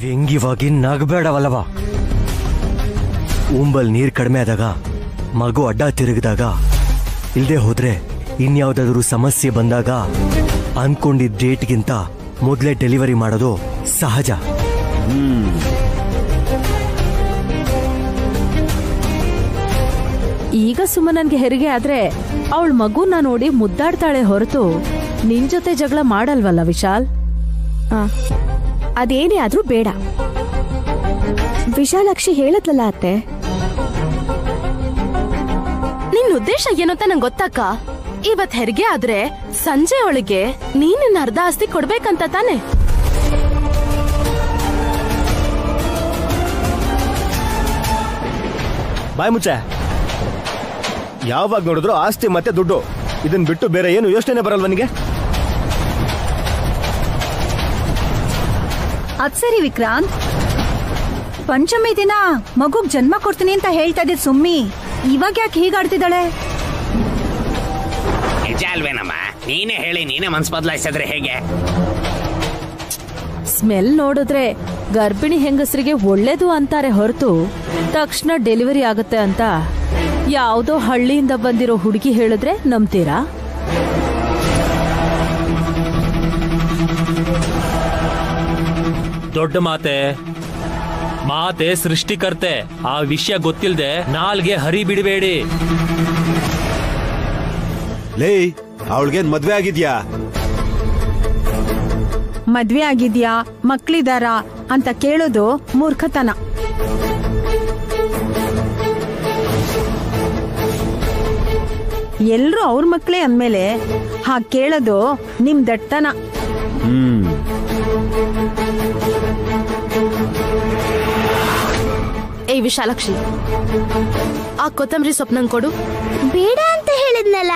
ವ್ಯಂಗ್ಯವಾಗಿ ನಗಬೇಡವಲ್ಲವ? ಉಂಬಲ್ ನೀರ್ ಕಡಿಮೆ ಆದಾಗ, ಮಗು ಅಡ್ಡ ತಿರುಗಿದಾಗ ಇಲ್ಲದೆ ಹೋದ್ರೆ ಇನ್ಯಾವುದಾದ್ರೂ ಸಮಸ್ಯೆ ಬಂದಾಗ ಅನ್ಕೊಂಡಿದ್ದ ಡೇಟ್ಗಿಂತ ಮೊದಲೇ ಡೆಲಿವರಿ ಮಾಡೋದು ಸಹಜ. ಈಗ ಸುಮನನ್ಗೆ ಹೆರಿಗೆ ಆದ್ರೆ ಅವಳ ಮಗುನ ನೋಡಿ ಮುದ್ದಾಡ್ತಾಳೆ ಹೊರತು ನಿನ್ ಜೊತೆ ಜಗಳ ಮಾಡಲ್ವಲ್ಲ ವಿಶಾಲ್? ಅದೇನೇ ಆದ್ರೂ ಬೇಡ. ವಿಶಾಲಾಕ್ಷಿ ಹೇಳತ್ಲಲ್ಲ ಅತ್ತೆ? ನಿನ್ ಉದ್ದೇಶ ಏನು ಅಂತ ನಂಗೆ ಗೊತ್ತಕ್ಕ? ಇವತ್ ಹೆರಿಗೆ ಆದ್ರೆ ಸಂಜೆ ಒಳಗೆ ನೀನ್ ನಿನ್ನ ಅರ್ಧ ಆಸ್ತಿ ಕೊಡ್ಬೇಕಂತ ತಾನೆ? ಬಾಯ್ ಮುಚ್ಚೆ. ಯಾವಾಗ ನೋಡಿದ್ರು ಆಸ್ತಿ ಮತ್ತೆ ದುಡ್ಡು. ಇದನ್ ಬಿಟ್ಟು ಬೇರೆ ಏನು ಯೋಚನೆ ಬರಲ್ವ ಅದ್ ಸರಿ ವಿಕ್ರಾಂತ್. ಪಂಚಮಿ ದಿನ ಮಗುಗ್ ಜನ್ಮ ಕೊಡ್ತೀನಿ ಅಂತ ಹೇಳ್ತಾ ಇದ್ದೆ ಸುಮ್ಮಿ. ಇವಾಗ ಯಾಕೆ ಹೀಗಾಡ್ತಿದ್ದಾಳೆ ನಿಜ ಅಲ್ವೇನಮ್ಮ? ನೀನೇ ಹೇಳಿ ನೀನೇ ಮನ್ಸ್ ಬದಲಾಯಿಸಿದ್ರೆ ಹೇಗೆ? ಸ್ಮೆಲ್ ನೋಡಿದ್ರೆ ಗರ್ಭಿಣಿ ಹೆಂಗಸರಿಗೆ ಒಳ್ಳೇದು ಅಂತಾರೆ ಹೊರತು ತಕ್ಷಣ ಡೆಲಿವರಿ ಆಗುತ್ತೆ ಅಂತ. ಯಾವುದೋ ಹಳ್ಳಿಯಿಂದ ಬಂದಿರೋ ಹುಡುಗಿ ಹೇಳಿದ್ರೆ ನಂಬ್ತೀರಾ? ದೊಡ್ಡ ಮಾತೆ. ಮಾತೆ ಸೃಷ್ಟಿಕರ್ತೆ. ಆ ವಿಷಯ ಗೊತ್ತಿಲ್ಲದೆ ನಾಲ್ಗೆ ಹರಿ ಬಿಡಬೇಡಿ. ಲೇ ಅವಳಿಗೇನ್ ಮದ್ವೆ ಆಗಿದ್ಯಾ? ಮದ್ವೆ ಆಗಿದ್ಯಾ? ಮಕ್ಳಿದಾರಾ? ಅಂತ ಕೇಳೋದು ಮೂರ್ಖತನ. ಎಲ್ರು ಅವ್ರ ಮಕ್ಳೇ ಅಂದ್ಮೇಲೆ ಹಾ ಕೇಳೋದು ನಿಮ್ ದಟ್ಟನ. ಹ್ಮ್. ಏಯ್ ವಿಶಾಲಾಕ್ಷಿ ಆ ಕೊತ್ತಂಬರಿ ಸೊಪ್ಪು ಕೊಡು. ಬೇಡ ಅಂತ ಹೇಳಿದ್ನಲ್ಲ.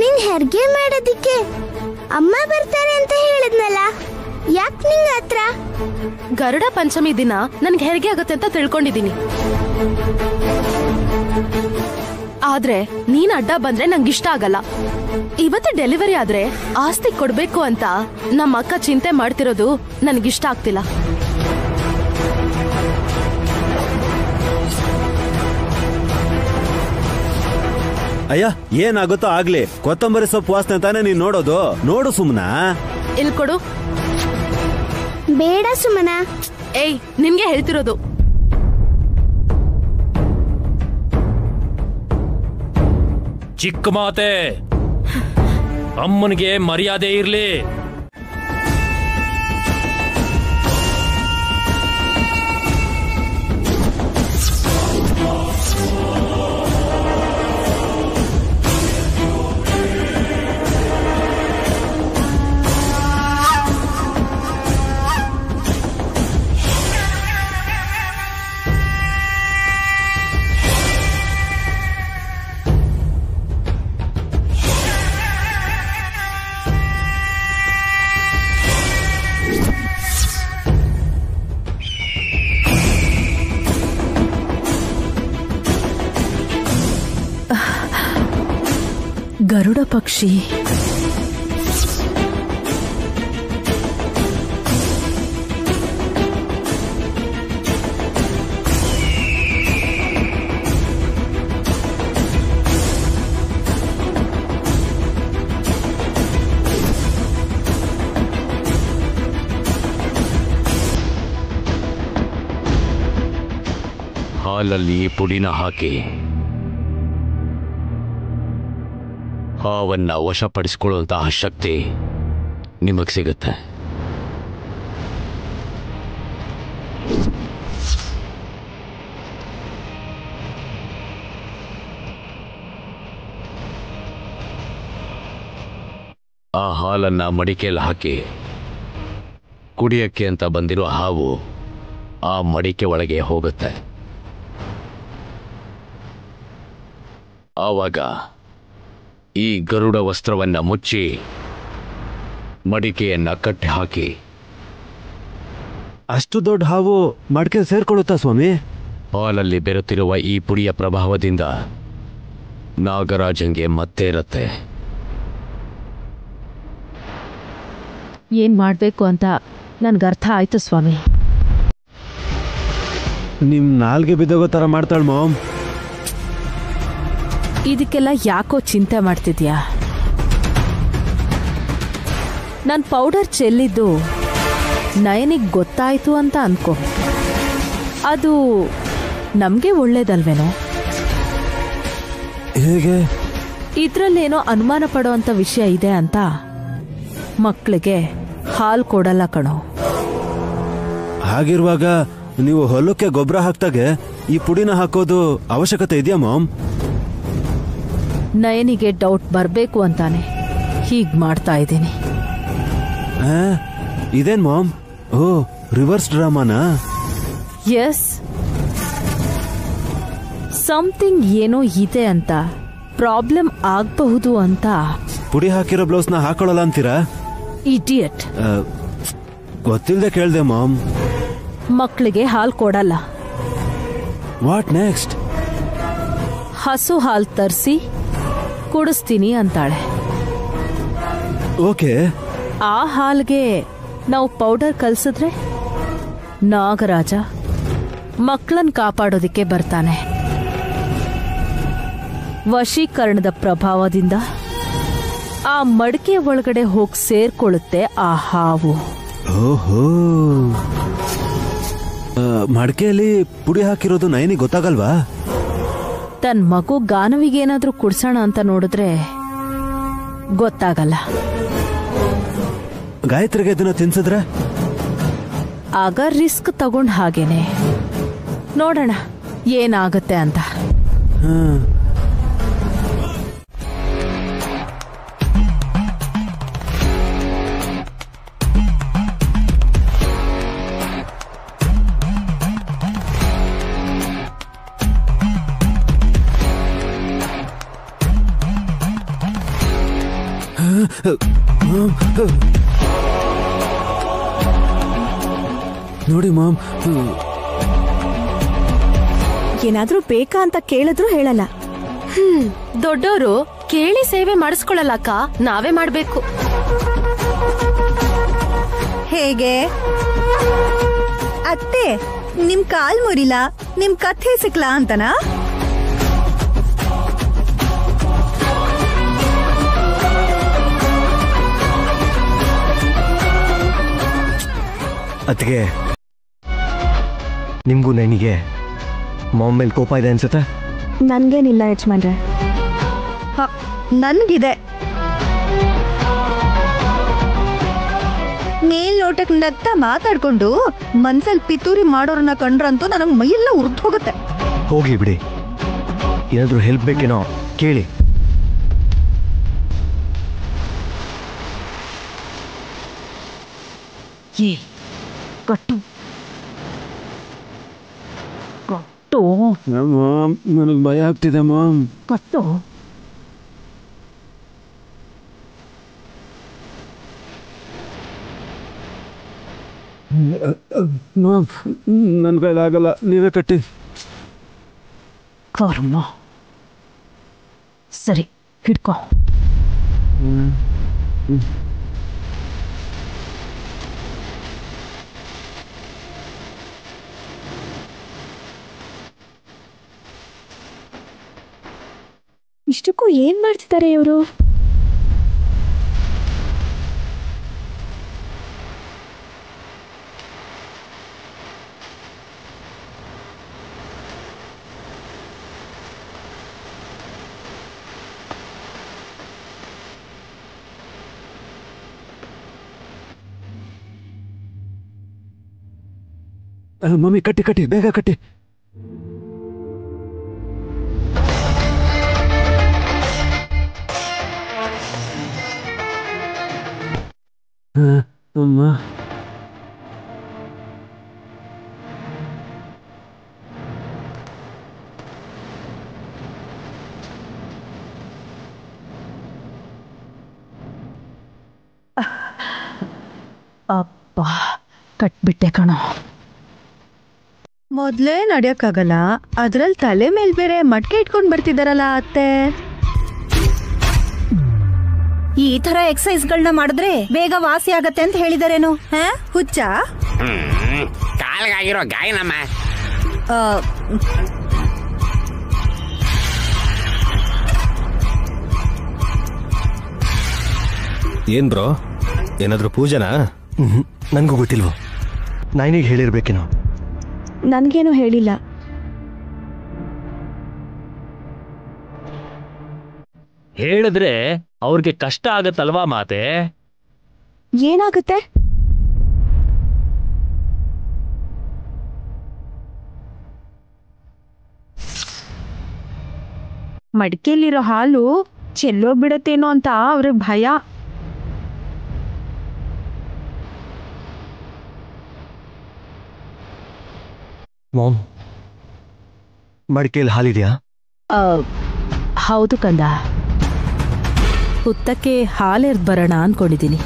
ನಿನ್ ಹೆರಿಗೆ ಮಾಡೋದಿಕ್ಕೆ ಅಮ್ಮ ಬರ್ತಾರೆ ಅಂತ ಹೇಳಿದ್ನಲ್ಲ. ಯಾಕೆ ನಿಂಗ ಹತ್ರ? ಗರುಡ ಪಂಚಮಿ ದಿನ ನನ್ಗೆ ಹೆರಿಗೆ ಆಗುತ್ತೆ ಅಂತ ತಿಳ್ಕೊಂಡಿದೀನಿ. ಆದ್ರೆ ನೀನ್ ಅಡ್ಡ ಬಂದ್ರೆ ನಂಗೆ ಇಷ್ಟ ಆಗಲ್ಲ. ಇವತ್ತು ಡೆಲಿವರಿ ಆದ್ರೆ ಆಸ್ತಿ ಕೊಡ್ಬೇಕು ಅಂತ ನಮ್ಮ ಅಕ್ಕ ಚಿಂತೆ ಮಾಡ್ತಿರೋದು ನನ್ಗಿಷ್ಟ ಆಗ್ತಿಲ್ಲ. ಅಯ್ಯ ಏನಾಗುತ್ತೋ ಆಗ್ಲಿ. ಕೊತ್ತಂಬರಿ ಸೊಪ್ಪು ವಾಸನೆ ತಾನೇ ನೀನ್ ನೋಡೋದು. ನೋಡು ಸುಮ್ನ. ಇಲ್ ಕೊಡು. ಬೇಡ ಸುಮನ. ಏಯ್ ನಿಮ್ಗೆ ಹೇಳ್ತಿರೋದು. ಚಿಕ್ಕ ಮಾತೆ. ಅಮ್ಮನಿಗೆ ಮರ್ಯಾದೆ ಇರ್ಲಿ. ಗರುಡ ಪಕ್ಷಿ ಹಾಲಲ್ಲಿ ಪುಡಿನ ಹಾಕಿ ಹಾವನ್ನ ವಶಪಡಿಸಿಕೊಳ್ಳುವಂತಹ ಶಕ್ತಿ ನಿಮಗೆ ಸಿಗುತ್ತೆ. ಆ ಹಾಲನ್ನ ಮಡಿಕೆಯಲ್ಲಿ ಹಾಕಿ ಕುಡಿಯಕ್ಕೆ ಅಂತ ಬಂದಿರೋ ಹಾವು ಆ ಮಡಿಕೆ ಒಳಗೆ ಹೋಗುತ್ತೆ. ಆವಾಗ ಈ ಗರುಡ ವಸ್ತ್ರವನ್ನ ಮುಚ್ಚಿ ಮಡಿಕೆಯನ್ನ ಕಟ್ಟಿ ಹಾಕಿ. ಅಷ್ಟು ದೊಡ್ಡ ಹಾವು ಮಡಿಕೆ ಸೇರ್ಕೊಳ್ಳುತ್ತಾ ಸ್ವಾಮಿ? ಹಾಲಲ್ಲಿ ಬೆರುತ್ತಿರುವ ಈ ಪುಡಿಯ ಪ್ರಭಾವದಿಂದ ನಾಗರಾಜಂಗೆ ಮತ್ತೆ ಇರತ್ತೆ ಏನ್ ಮಾಡ್ಬೇಕು ಅಂತ ನನ್ಗೆ ಅರ್ಥ ಆಯ್ತು ಸ್ವಾಮಿ. ನಿಮ್ ನಾಲ್ಗೆ ಬಿದ್ದೋಗೋ ತರ ಮಾಡ್ತಾಳ ಮಾಮ್. ಇದಕ್ಕೆಲ್ಲ ಯಾಕೋ ಚಿಂತೆ ಮಾಡ್ತಿದ್ಯಾ? ನಾನು ಪೌಡರ್ ಚೆಲ್ಲಿದ್ದು ನಯನಿಗೆ ಗೊತ್ತಾಯ್ತು ಅಂತ ಅನ್ಕೋ. ಅದು ನಮಗೆ ಒಳ್ಳೇದಲ್ವೇನೋ? ಹೇಗೆ? ಇದ್ರಲ್ಲೇನೋ ಅನುಮಾನ ಪಡುವಂತ ವಿಷಯ ಇದೆ ಅಂತ ಮಕ್ಕಳಿಗೆ ಹಾಲು ಕೊಡಲ್ಲ ಕಣೋ. ಹಾಗಿರುವಾಗ ನೀವು ಹೊಲಕ್ಕೆ ಗೊಬ್ಬರ ಹಾಕ್ದಾಗೆ ಈ ಪುಡಿನ ಹಾಕೋದು ಅವಶ್ಯಕತೆ ಇದೆಯಾ ಮಾಮ್? ನಯನಿಗೆ ಡೌಟ್ ಬರಬೇಕು ಅಂತಾನೆ. ಹೀಗ್ ಮಾಡ್ತಾ ಇದ್ದೀನಿ. ಇದೇನ್ ಮಾಮ್? ಓ ರಿವರ್ಸ್ ಡ್ರಾಮಾನಾ ಎಸ್ ಸಮಥಿಂಗ್ ಏನೋ ಇದೆ ಅಂತ ಪ್ರಾಬ್ಲಮ್ ಆಗಬಹುದು ಅಂತ. ಪುಡಿ ಹಾಕಿರೋ ಬ್ಲೌಸ್ನ ಹಾಕೊಳ್ಳಲ್ಲ ಅಂತೀರಾ? ಇಡಿಯಟ್ ಗೊತ್ತಿಲ್ಲದೆ ಕೇಳ್ದೆ ಮಾಮ್. ಮಕ್ಕಳಿಗೆ ಹಾಲು ಕೊಡಲ್ಲ. ವಾಟ್ ನೆಕ್ಸ್ಟ್ ಹಸು ಹಾಲು ತರಿಸಿ ಕುಡಿಸ್ತೀನಿ ಅಂತಾಳೆ. ಓಕೆ. ಆ ಹಾಲ್ಗೆ ನಾವು ಪೌಡರ್ ಕಲ್ಸಿದ್ರೆ ನಾಗರಾಜ ಮಕ್ಕಳನ್ನ ಕಾಪಾಡೋದಿಕ್ಕೆ ಬರ್ತಾನೆ. ವಶೀಕರಣದ ಪ್ರಭಾವದಿಂದ ಆ ಮಡಿಕೆ ಒಳಗಡೆ ಹೋಗಿ ಸೇರ್ಕೊಳ್ಳುತ್ತೆ ಆ ಹಾವು. ಓಹೋ. ಮಡಿಕೆಯಲ್ಲಿ ಪುಡಿ ಹಾಕಿರೋದು ನಯನಿ ಗೊತ್ತಾಗಲ್ವಾ? ತನ್ನ ಮಗು ಗಾನವಿಗೇನಾದ್ರೂ ಕುಡ್ಸೋಣ ಅಂತ ನೋಡಿದ್ರೆ ಗೊತ್ತಾಗಲ್ಲ. ಗಾಯತ್ರಿಗೆ ಇದನ್ನ ತಿನ್ಸಿದ್ರೆ? ಆಗ ರಿಸ್ಕ್ ತಗೊಂಡ್ ಹಾಗೇನೆ. ನೋಡೋಣ ಏನಾಗುತ್ತೆ ಅಂತ. ನೋಡಿ ಮಾಮ್. ಏನಾದ್ರೂ ಬೇಕಾ ಅಂತ ಕೇಳಿದ್ರು ಹೇಳಲ್ಲ. ಹ್ಮ್ ದೊಡ್ಡೋರು ಕೇಳಿ ಸೇವೆ ಮಾಡಿಸ್ಕೊಳ್ಳಲ್ಲ ಅಕ್ಕ. ನಾವೇ ಮಾಡ್ಬೇಕು. ಹೇಗೆ? ಅತ್ತೆ ನಿಮ್ ಕಾಲ್ ಮುರಿಲ ನಿಮ್ ಕಥೆ ಸಿಕ್ಲಾ ಅಂತನಾ? ಅದಕ್ಕೆ ನಿಮಗೂ ನನಗೆ ಮಾಮ್ ಮೇಲೆ ಕೋಪ ಇದೆ ಅನ್ಸುತ್ತೆ? ನನ್ಗೇನಿಲ್ಲ ಯಜಮಾನ್ರೆ. ನನಗಿದೆ ನನ್ಗಿದೆ. ಮೇಲ್ನೋಟಕ್ ನತ್ತ ಮಾತಾಡ್ಕೊಂಡು ಮನ್ಸಲ್ಲಿ ಪಿತೂರಿ ಮಾಡೋರನ್ನ ಕಂಡ್ರಂತೂ ನನಗೆ ಮೈಯೆಲ್ಲ ಉರ್ದು ಹೋಗುತ್ತೆ ಹೋಗಿ ಬಿಡಿ. ಏನಾದರೂ ಹೆಲ್ಪ್ ಬೇಕೇನೋ ಕೇಳಿ. ಕಟ್ಟು. ಕಟ್ಟು? ಮಾಮ್ ನನಗೆ ಭಯ ಆಗ್ತಿದೆ ಮಾಮ್ ಕಟ್ಟು? ಮಾಮ್ ನನ್ನ ಕೈಲಾಗಲ್ಲ ನೀವೇ ಕಟ್ಟಿ. ಕರ್ಮ. ಸರಿ ಹಿಡ್ಕೋ. ಇಷ್ಟಕ್ಕೂ ಏನ್ ಮಾಡ್ತಿದ್ದಾರೆ ಇವರು? ಮಮ್ಮಿ ಕಟ್ಟಿ ಕಟ್ಟಿ ಬೇಗ ಕಟ್ಟಿ. ಅಮ್ಮ ಅಪ್ಪ ಕಟ್ಬಿಟ್ಟೆ ಕಣೋ ಮೊದ್ಲೇ ನಡ್ಯಕ್ಕಾಗಲ್ಲ. ಅದ್ರಲ್ಲಿ ತಲೆ ಮೇಲ್ ಬೇರೆ ಮಟ್ಕೆ ಇಟ್ಕೊಂಡ್ ಬರ್ತಿದಾರಲ್ಲ ಅತ್ತೆ. ಈ ತರ ಎಕ್ಸಸೈಸ್ಗಳನ್ನ ಮಾಡಿದ್ರೆ ಬೇಗ ವಾಸಿ ಆಗತ್ತೆ ಅಂತ ಹೇಳಿದಾರೇನು? ಹಾ? ಹುಚ್ಚ? ಕಾಲ್ಗಾಗಿರೋ ಗಾಯನಮ್ಮ. ಏನ್ ಬ್ರೋ? ಏನಾದ್ರೂ ಪೂಜೆನಾ? ನನಗೂ ಗೊತ್ತಿಲ್ವೋ? ನಾನೀಗ ಹೇಳಿರ್ಬೇಕೇನೋ? ನನ್ಗೇನು ಹೇಳಿಲ್ಲ. ಹೇಳಿದ್ರೆ ಅವ್ರಿಗೆ ಕಷ್ಟ ಆಗತ್ತಲ್ವಾ ಮಾತೆ? ಏನಾಗುತ್ತೆ? ಮಡಿಕೆಯಲ್ಲಿರೋ ಹಾಲು ಚೆಲ್ಲೋಗ್ಬಿಡತ್ತೇನೋ ಅಂತ ಅವ್ರಿಗೆ ಭಯ. ಮಾಮ್ ಮಡಿಕೆಯಲ್ಲಿ ಹಾಲಿದೆಯಾ? ಆ, ಹೌದು ಕಂದ. ಹುತ್ತಕ್ಕೆ ಹಾಲೆರ್ದ್ ಬರೋಣ ಅನ್ಕೊಂಡಿದ್ದೀನಿ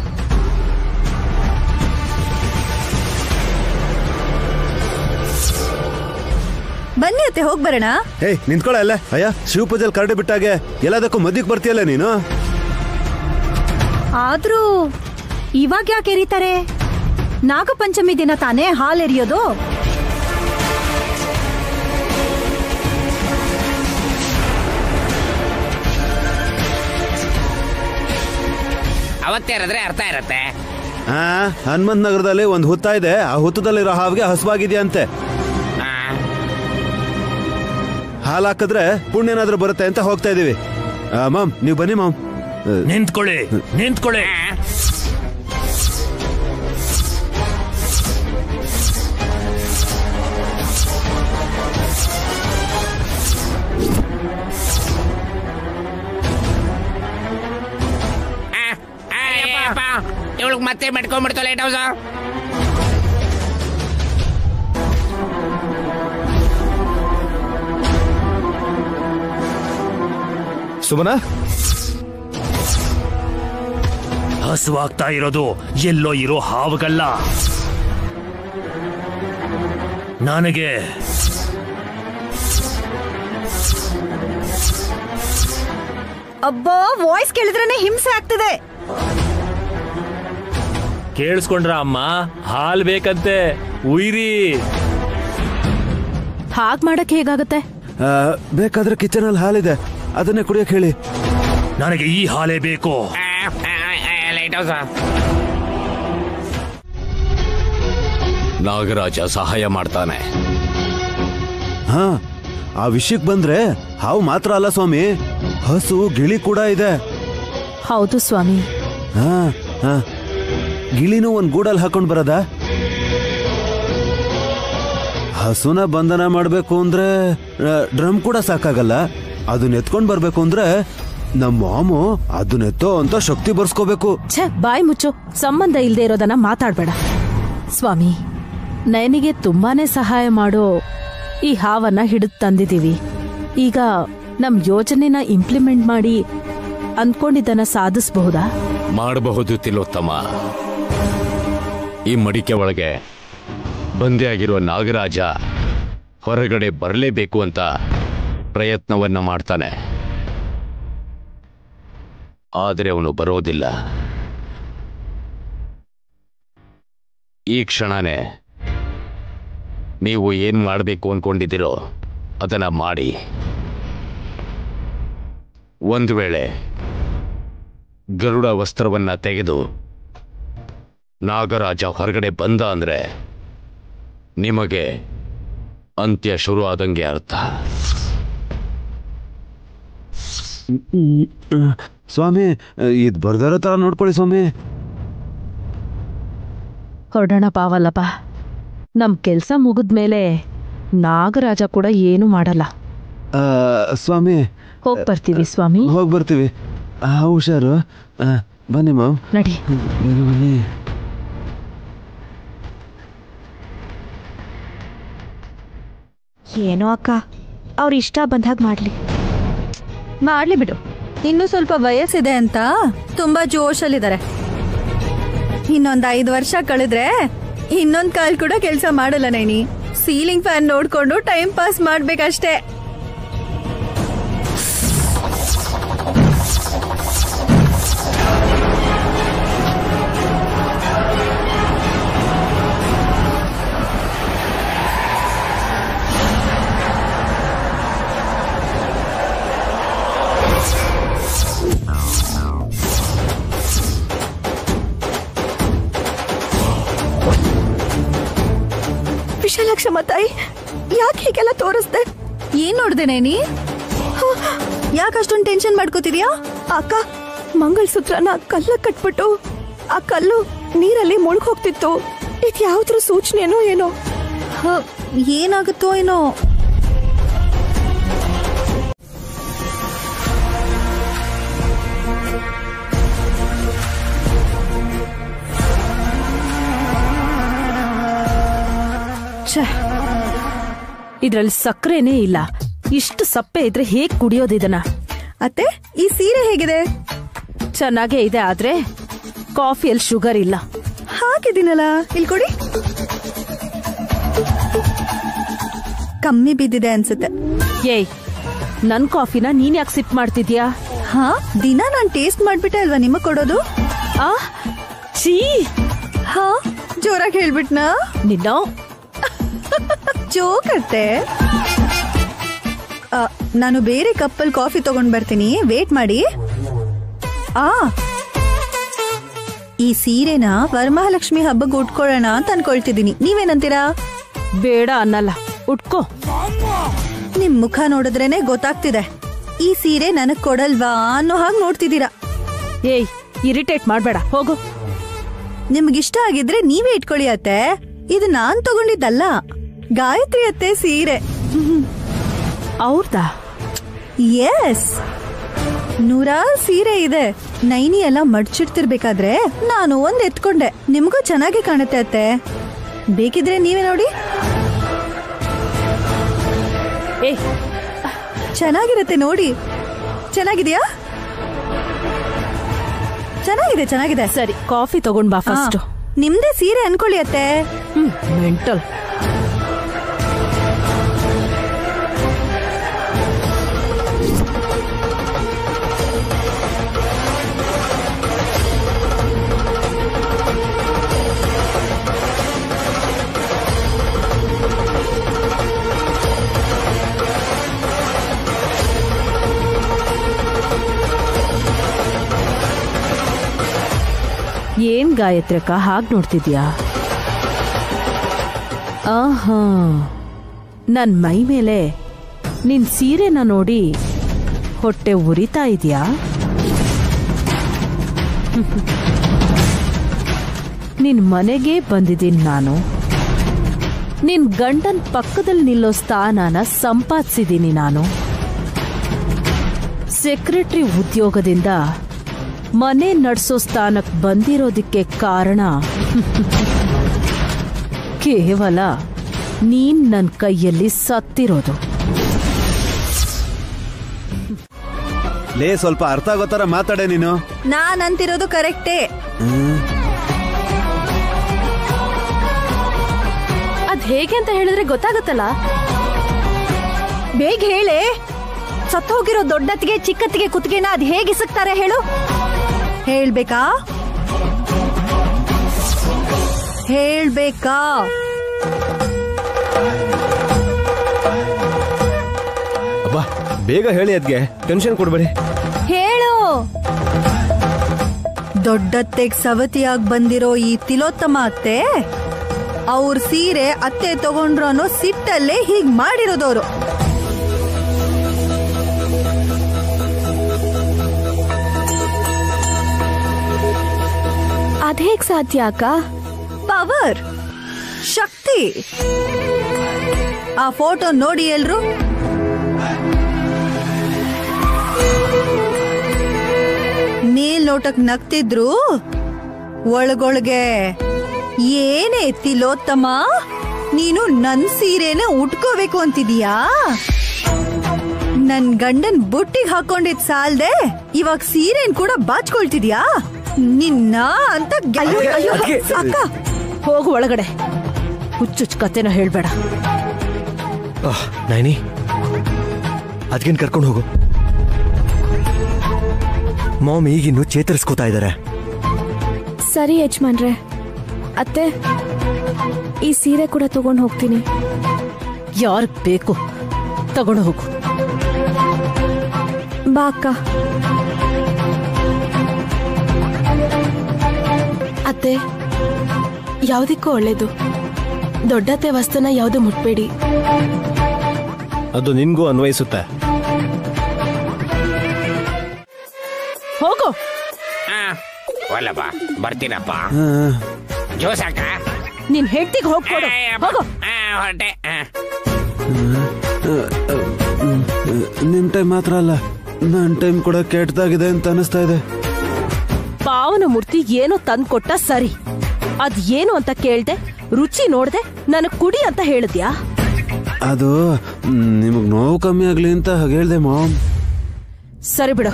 ಬನ್ನಿ ಅತ್ತೆ ಹೋಗ್ ಬರೋಣ. ಏಯ್ ನಿಂತ್ಕೊಳ್ಳ ಅಲ್ಲೇ. ಅಯ್ಯ ಶಿವ ಪೂಜೆಲ್ ಕರಡಿ ಬಿಟ್ಟಾಗೆ ಎಲ್ಲದಕ್ಕೂ ಮದ್ಯಕ್ ಬರ್ತೀಯಲ್ಲ ನೀನು? ಆದ್ರೂ ಇವಾಗ ಯಾಕೆ ಎರಿತಾರೆ? ನಾಗಪಂಚಮಿ ದಿನ ತಾನೇ ಹಾಲ್ ಎರಿಯೋದು ಅವತ್ತೇರಿದ್ರೆ ಅರ್ಥ ಇರತ್ತೆ. ಆ ಹನುಮಂತ್ ನಗರದಲ್ಲಿ ಒಂದು ಹುತ್ತ ಇದೆ. ಆ ಹುತ್ತದಲ್ಲಿರೋ ಹಾವಿಗೆ ಹಸುವಾಗಿದೆಯಂತೆ. ಹಾಲು ಹಾಕಿದ್ರೆ ಪುಣ್ಯನಾದ್ರೂ ಬರುತ್ತೆ ಅಂತ ಹೋಗ್ತಾ ಇದೀವಿ. ಆ, ಮಾಮ್ ನೀವು ಬನ್ನಿ ಮಾಮ್. ನಿಂತ್ಕೊಳ್ಳಿ ನಿಂತ್ಕೊಳ್ಳಿ. ಇವಳಿಗೆ ಮತ್ತೆ ಮೆಟ್ಕೊಂಡ್ಬಿಡ್ತು ಲೈಟ್ ಹೌಸ ಸುಮನ? ಹಸುವಾಗ್ತಾ ಇರೋದು ಎಲ್ಲೋ ಇರೋ ಹಾವುಗಲ್ಲ ನನಗೆ ಅಬ್ಬಾ ವಾಯ್ಸ್ ಕೇಳಿದ್ರೇನೆ ಹಿಂಸೆ ಆಗ್ತಿದೆ. ಕೇಳಿಸ್ಕೊಂಡ್ರ ಅಮ್ಮ? ಹಾಲ್ ಬೇಕಂತೆ. ಉಯ್ರಿ. ಹಾಗ್ ಮಾಡಕ್ ಹೇಗಾಗತ್ತೆ? ಆ, ಬೇಕಾದ್ರೆ ಕಿಚನ್ ಅಲ್ಲಿ ಹಾಲಿದೆ. ಅದನ್ನೇ ಕುಡಿಯಕ್ ಹೇಳಿ. ನನಗೆ ಈ ಹಾಲೇ ಬೇಕು. ಲೈಟ್ ಹೌಸ್ ನಾಗರಾಜ ಸಹಾಯ ಮಾಡ್ತಾನೆ. ಹಾ ಆ ವಿಷಯಕ್ಕೆ ಬಂದ್ರೆ ಹಾವು ಮಾತ್ರ ಅಲ್ಲ ಸ್ವಾಮಿ. ಹಸು ಗಿಳಿ ಕೂಡ ಇದೆ. ಹೌದು ಸ್ವಾಮಿ. ಹಾ ಹಾ. ಗಿಳಿನೂ ಒಂದ್ ಗೂಡಲ್ಲಿ ಹಾಕೊಂಡ್ ಬರದ? ಹಸುನ ಬಂಧನ ಮಾಡ್ಬೇಕು ಅಂದ್ರೆ ಡ್ರಮ್ ಕೂಡ ಸಾಕಾಗಲ್ಲ. ಅದನ್ನ ಎತ್ಕೊಂಡ್ ಬರ್ಬೇಕು ಅಂದ್ರೆ ನಮ್ಮ ಮಾಮು ಅದನ್ನ ಎತ್ತೋ ಅಂತ ಶಕ್ತಿ ಬರ್ಸ್ಕೋಬೇಕು. ಛೆ ಬಾಯಿ ಮುಚ್ಚು. ಸಂಬಂಧ ಇಲ್ದೇ ಇರೋದನ್ನ ಮಾತಾಡ್ಬೇಡ. ಸ್ವಾಮಿ ನಯನಿಗೆ ತುಂಬಾನೇ ಸಹಾಯ ಮಾಡೋ ಈ ಹಾವನ್ನ ಹಿಡಿದು ತಂದಿದೀವಿ ಈಗ ನಮ್ ಯೋಜನೆನ ಇಂಪ್ಲಿಮೆಂಟ್ ಮಾಡಿ ಅನ್ಕೊಂಡಿದ್ದನ್ನ ಸಾಧಿಸಬಹುದಾ? ಮಾಡಬಹುದು ತಿಲೋತ್ತಮ. ಈ ಮಡಿಕೆ ಒಳಗೆ ಬಂದಿಯಾಗಿರುವ ನಾಗರಾಜ ಹೊರಗಡೆ ಬರಲೇಬೇಕು ಅಂತ ಪ್ರಯತ್ನವನ್ನ ಮಾಡ್ತಾನೆ. ಆದರೆ ಅವನು ಬರೋದಿಲ್ಲ. ಈ ಕ್ಷಣನೇ ನೀವು ಏನ್ ಮಾಡಬೇಕು ಅನ್ಕೊಂಡಿದ್ದೀರೋ ಅದನ್ನ ಮಾಡಿ. ಒಂದು ವೇಳೆ ಗರುಡ ವಸ್ತ್ರವನ್ನ ತೆಗೆದು ನಾಗರಾಜ ಹೊರಗಡೆ ಬಂದ ಅಂದ್ರೆ ನಿಮಗೆ ಅಂತ್ಯ ಶುರು ಆದಂಗೆ ಅರ್ಥ. ಸ್ವಾಮಿ ಇದ್ ಬರ್ದಾರ ತರ ನೋಡ್ಕೊಳ್ಳಿ ಸ್ವಾಮಿ. ಹೊರಡೋಣ ಪಾವಲ್ಲಪ್ಪ. ನಮ್ ಕೆಲ್ಸ ಮುಗಿದ್ಮೇಲೆ ನಾಗರಾಜ ಕೂಡ ಏನು ಮಾಡಲ್ಲ. ಆ, ಸ್ವಾಮಿ. ಹೋಗ್ ಬರ್ತೀವಿ ಸ್ವಾಮಿ. ಹೋಗ್ ಬರ್ತೀವಿ. ಆ, ಹುಷಾರು. ಆ, ಬನ್ನಿ ಮಾಮ್ ನಡಿ. ಬನ್ನಿ ಬನ್ನಿ. ಏನೋ ಅಕ್ಕ, ಅವ್ರ ಇಷ್ಟ ಬಂದಾಗ ಮಾಡ್ಲಿ. ಮಾಡ್ಲಿ ಬಿಡು. ಇನ್ನೂ ಸ್ವಲ್ಪ ವಯಸ್ಸಿದೆ ಅಂತ ತುಂಬಾ ಜೋಶಲ್ಲಿದ್ದಾರೆ. ಇನ್ನೊಂದ್ ಐದು ವರ್ಷ ಕಳೆದ್ರೆ ಇನ್ನೊಂದ್ ಕಾಲ್ ಕೂಡ ಕೆಲಸ ಮಾಡಲ್ಲ ನೈನಿ. ಸೀಲಿಂಗ್ ಫ್ಯಾನ್ ನೋಡ್ಕೊಂಡು ಟೈಮ್ ಪಾಸ್ ಮಾಡ್ಬೇಕಷ್ಟೇ. ಏನ್ ಯಾಕಷ್ಟೊಂದು ಟೆನ್ಷನ್ ಮಾಡ್ಕೋತಿದ್ಯಾ? ಅಕ್ಕ, ಮಂಗಳ್ಸೂತ್ರನ ಕಲ್ಲ ಕಟ್ಬಿಟ್ಟು, ಆ ಕಲ್ಲು ನೀರಲ್ಲಿ ಮುಳುಗ್ ಹೋಗ್ತಿತ್ತು. ಇದು ಯಾವ್ದ್ರ ಸೂಚನೆನೋ ಏನೋ. ಏನಾಗುತ್ತೋ ಏನೋ. ಇದ್ರಲ್ಲಿ ಸಕ್ಕರೆನೇ ಇಲ್ಲ. ಇಷ್ಟು ಸಪ್ಪೆ ಇದ್ರೆ ಹೇಗ್ ಕುಡಿಯೋದು ಇದನ್ನ? ಅತ್ತೆ ಈ ಸೀರೆ ಹೇಗಿದೆ? ಚೆನ್ನಾಗೇ ಇದೆ ಆದ್ರೆ ಕಾಫಿಯಲ್ಲಿ ಶುಗರ್ ಇಲ್ಲ. ಹಾಕಿದ್ದೀನಲ್ಲ ಇಲ್ಲಿ ಕೊಡಿ. ಕಮ್ಮಿ ಬಿದ್ದಿದೆ ಅನ್ಸುತ್ತೆ. ಏಯ್ ನನ್ ಕಾಫಿನ ನೀನ್ ಯಾಕೆ ಸಿಪ್ ಮಾಡ್ತಿದ್ಯಾ? ಹಾ ದಿನ ನಾನ್ ಟೇಸ್ಟ್ ಮಾಡ್ಬಿಟ್ಟೆ ಅಲ್ವಾ ನಿಮಗ್ ಕೊಡೋದು? ಆ ಛೀ! ಹಾ ಜೋರಾಗಿ ಹೇಳ್ಬಿಟ್ನಾ? ನಿನ್ನ? ಜೋಕತ್ತೆ ನಾನು ಬೇರೆ ಕಪ್ಪಲ್ ಕಾಫಿ ತಗೊಂಡ್ ಬರ್ತೀನಿ. ವೇಟ್ ಮಾಡಿ. ಆ. ಈ ಸೀರೆನ ವರಮಹಾಲಕ್ಷ್ಮಿ ಹಬ್ಬಕ್ಕೆ ಉಟ್ಕೊಳ್ಳೋಣ ಅಂತ ಅನ್ಕೊಳ್ತಿದ್ದೀನಿ. ನೀವೇನಂತೀರಾ? ಬೇಡ ಅನ್ನಲ್ಲ. ಉಟ್ಕೋ. ನಿಮ್ ಮುಖ ನೋಡಿದ್ರೇನೆ ಗೊತ್ತಾಗ್ತಿದೆ. ಈ ಸೀರೆ ನನಗ್ ಕೊಡಲ್ವಾ ಅನ್ನೋ ಹಾಗೆ ನೋಡ್ತಿದ್ದೀರಾ. ಏಯ್ ಇರಿಟೇಟ್ ಮಾಡ್ಬೇಡ. ಹೋಗು. ನಿಮ್ಗಿಷ್ಟ ಆಗಿದ್ರೆ ನೀವೇ ಇಟ್ಕೊಳ್ಳಿ ಅತ್ತೆ. ಇದು ನಾನ್ ತಗೊಂಡಿದ್ದಲ್ಲ. ಗಾಯತ್ರಿ ಅತ್ತೆ ಸೀರೆ. ಅವ್ರದಾ? ಎಸ್ ನೂರಾರು ಸೀರೆ ಇದೆ. ನೈನಿ ಎಲ್ಲ ಮಡ್ಚಿಡ್ತಿರ್ಬೇಕಾದ್ರೆ ನಾನು ಒಂದ್ ಎತ್ಕೊಂಡೆ. ನಿಮ್ಗೂ ಚೆನ್ನಾಗಿ ಕಾಣುತ್ತೆ ಅತ್ತೆ. ಬೇಕಿದ್ರೆ ನೀವೇ ನೋಡಿ. ಏ. ಚೆನ್ನಾಗಿರುತ್ತೆ ನೋಡಿ. ಚೆನ್ನಾಗಿದೆಯಾ? ಚೆನ್ನಾಗಿದೆ ಚೆನ್ನಾಗಿದೆ. ಸರಿ ಕಾಫಿ ತಗೊಂಡ್ ಬಾ ಫಸ್ಟ್ ನಿಮ್ದೇ ಸೀರೆ ಅನ್ಕೊಳ್ಳಿ ಅತ್ತೆ. ಮೆಂಟಲ್. ಏನ್ ಗಾಯತ್ರಕ್ಕ ಹಾಗೆ ನೋಡ್ತಿದ್ಯಾ? ಆಹಾ. ನನ್ ಮೈ ಮೇಲೆ ನಿನ್ ಸೀರೆನ ನೋಡಿ ಹೊಟ್ಟೆ ಉರಿತಾ ಇದೆಯಾ? ನಿನ್ ಮನೆಗೆ ಬಂದಿದ್ದೀನಿ ನಾನು. ನಿನ್ ಗಂಡನ್ ಪಕ್ಕದಲ್ಲಿ ನಿಲ್ಲೋ ಸ್ಥಾನನ ಸಂಪಾದಿಸಿದ್ದೀನಿ ನಾನು. ಸೆಕ್ರೆಟರಿ ಉದ್ಯೋಗದಿಂದ ಮನೆ ನಡೆಸೋ ಸ್ಥಾನಕ್ ಬಂದಿರೋದಿಕ್ಕೆ ಕಾರಣ? ಕೇವಲ ನೀನ್ ನನ್ನ ಕೈಯಲ್ಲಿ ಸತ್ತಿರೋದು. ಲೇ ಸ್ವಲ್ಪ ಅರ್ಥ ಆಗೋತರ ಮಾತಾಡೆ ನೀನು. ನಾನ್ ಅಂತಿರೋದು ಕರೆಕ್ಟೇ. ಅದ್ ಹೇಗೆ ಅಂತ ಹೇಳಿದ್ರೆ ಗೊತ್ತಾಗುತ್ತಲ್ಲ? ಬೇಗ ಹೇಳೆ. ಸತ್ತೋಗಿರೋ ದೊಡ್ಡತ್ತಿಗೆ ಚಿಕ್ಕತ್ತಿಗೆ ಕುತ್ತಿಗೆನ ಅದ್ ಹೇಗೆ ಇಸಕ್ತಾರೆ ಹೇಳು. ಹೇಳ್ಬೇಕಾ ಹೇಳ್ಬೇಕಾ ಅಬ್ಬಾ ಬೇಗ ಹೇಳಿ ಅದ್ಗೆ. ಟೆನ್ಷನ್ ಕೊಡ್ಬೇಡಿ. ಹೇಳು. ದೊಡ್ಡತ್ತೆಗ್ ಸವತಿಯಾಗಿ ಬಂದಿರೋ ಈ ತಿಲೋತ್ತಮ ಅತ್ತೆ ಅವ್ರ ಸೀರೆ ಅತ್ತೆ ತಗೊಂಡ್ರು ಅನ್ನೋ ಸಿಟ್ಟಲ್ಲೇ ಹೀಗ್ ಮಾಡಿರೋದವ್ರು. ಅದೇಗ್ ಸಾಧ್ಯ ಅಕ್ಕ? ಪವರ್, ಶಕ್ತಿ. ಆ ಫೋಟೋ ನೋಡಿ ಎಲ್ರು. ಮೇಲ್ನೋಟಕ್ ನಗ್ತಿದ್ರು, ಒಳಗೊಳಗೆ, ಏನೇ ತಿಲೋತ್ತಮ ನೀನು ನನ್ ಸೀರೆನ ಉಟ್ಕೋಬೇಕು ಅಂತಿದೀಯಾ? ನನ್ ಗಂಡನ್ ಬುಟ್ಟಿಗೆ ಹಾಕೊಂಡಿದ್ ಸಾಲ್ದೆ, ಇವಾಗ ಸೀರೆನ್ ಕೂಡ ಬಾಚ್ಕೊಳ್ತಿದ್ಯಾ? ನಿನ್ನ ಅಂತ ಅಯ್ಯೋ, ಅಯ್ಯೋ, ಅಕ್ಕ ಹೋಗು ಒಳಗಡೆ. ಹುಚ್ಚುಚ್ಚು ಕತೆನ ಹೇಳ್ಬೇಡ. ನೈನಿ ಅದ್ಗೇನ್ ಕರ್ಕೊಂಡು ಹೋಗು. ಮಾಮ್ ಈಗಿನ್ನು ಚೇತರಿಸ್ಕೋತಾ ಇದಾರೆ. ಸರಿ ಯಜಮಾನ್ರೆ. ಅತ್ತೆ ಈ ಸೀರೆ ಕೂಡ ತಗೊಂಡು ಹೋಗ್ತೀನಿ. ಯಾರ್ ಬೇಕು ತಗೊಂಡು ಹೋಗು. ಬಾ ಅಕ್ಕ. ಅತ್ತೆ? ಯಾವ್ದಕ್ಕೂ ಒಳ್ಳೇದು. ದೊಡ್ಡತೆ ವಸ್ತುನ ಯಾವುದು ಮುಟ್ಬೇಡಿ. ಅದು ನಿನ್ಗೂ ಅನ್ವಯಿಸುತ್ತೆ. ಹೋಗು. ಒಲ್ಲಪ್ಪ ಬರ್ತೀನಪ್ಪ. ಆ, ಜೋಸಾಕ ನಿನ್ ಹೆಂಡತಿಗೆ ಹೋಗ್ಕೊಡು ಹೋಗು. ಹೊರಟೆ. ನಿಮ್ ಟೈಮ್ ಮಾತ್ರ ಅಲ್ಲ. ನನ್ ಟೈಮ್ ಕೂಡ ಕೆಟ್ಟದಾಗಿದೆ ಅಂತ ಅನಿಸ್ತಾ ಇದೆ. ಪಾವನ ಮೂರ್ತಿ ಏನೋ ತಂದ್ಕೊಟ್ಟ ಸರಿ. ಅದ್ ಏನು ಅಂತ ಕೇಳ್ದೆ ರುಚಿ ನೋಡ್ದೆ ನನಗ್ ಕುಡಿ ಅಂತ ಹೇಳಿದ್ಯಾ? ಅದು ನಿಮಗ್ ನೋವು ಕಮ್ಮಿ ಆಗ್ಲಿ ಅಂತ ಹೇಳ್ದೆ ಮಾಮ್. ಸರಿ ಬಿಡು.